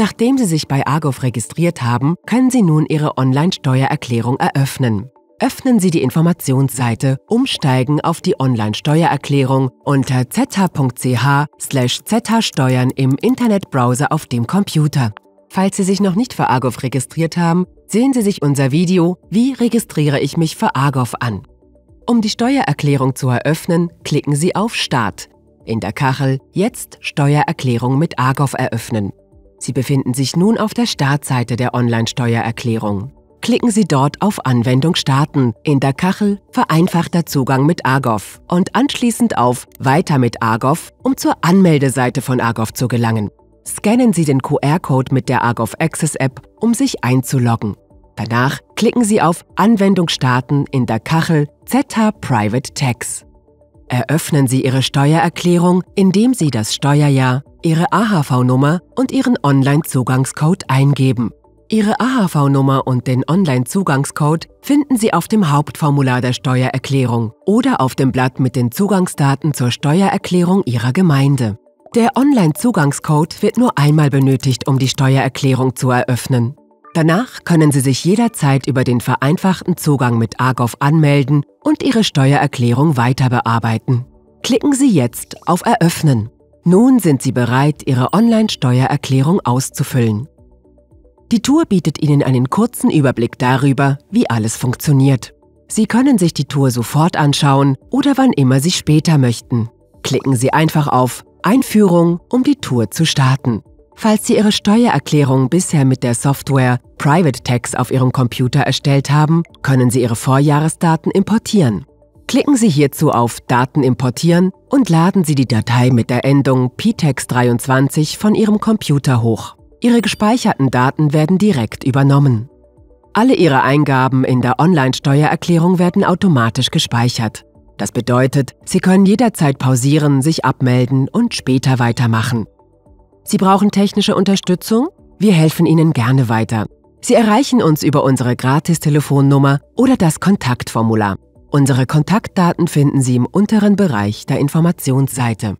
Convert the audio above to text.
Nachdem Sie sich bei Argov registriert haben, können Sie nun Ihre Online-Steuererklärung eröffnen. Öffnen Sie die Informationsseite Umsteigen auf die Online-Steuererklärung unter zh.ch/steuern im Internetbrowser auf dem Computer. Falls Sie sich noch nicht für Argov registriert haben, sehen Sie sich unser Video Wie registriere ich mich für Argov an. Um die Steuererklärung zu eröffnen, klicken Sie auf Start. In der Kachel Jetzt Steuererklärung mit Argov eröffnen. Sie befinden sich nun auf der Startseite der Online-Steuererklärung. Klicken Sie dort auf Anwendung starten, in der Kachel Vereinfachter Zugang mit Argov und anschließend auf Weiter mit Argov, um zur Anmeldeseite von Argov zu gelangen. Scannen Sie den QR-Code mit der Argov Access App, um sich einzuloggen. Danach klicken Sie auf Anwendung starten in der Kachel ZH Private Tax. Eröffnen Sie Ihre Steuererklärung, indem Sie das Steuerjahr, Ihre AHV-Nummer und Ihren Online-Zugangscode eingeben. Ihre AHV-Nummer und den Online-Zugangscode finden Sie auf dem Hauptformular der Steuererklärung oder auf dem Blatt mit den Zugangsdaten zur Steuererklärung Ihrer Gemeinde. Der Online-Zugangscode wird nur einmal benötigt, um die Steuererklärung zu eröffnen. Danach können Sie sich jederzeit über den vereinfachten Zugang mit Argov anmelden und Ihre Steuererklärung weiter bearbeiten. Klicken Sie jetzt auf Eröffnen. Nun sind Sie bereit, Ihre Online-Steuererklärung auszufüllen. Die Tour bietet Ihnen einen kurzen Überblick darüber, wie alles funktioniert. Sie können sich die Tour sofort anschauen oder wann immer Sie später möchten. Klicken Sie einfach auf Einführung, um die Tour zu starten. Falls Sie Ihre Steuererklärung bisher mit der Software Private Tax auf Ihrem Computer erstellt haben, können Sie Ihre Vorjahresdaten importieren. Klicken Sie hierzu auf Daten importieren und laden Sie die Datei mit der Endung PTEX23 von Ihrem Computer hoch. Ihre gespeicherten Daten werden direkt übernommen. Alle Ihre Eingaben in der Online-Steuererklärung werden automatisch gespeichert. Das bedeutet, Sie können jederzeit pausieren, sich abmelden und später weitermachen. Sie brauchen technische Unterstützung? Wir helfen Ihnen gerne weiter. Sie erreichen uns über unsere Gratis-Telefonnummer oder das Kontaktformular. Unsere Kontaktdaten finden Sie im unteren Bereich der Informationsseite.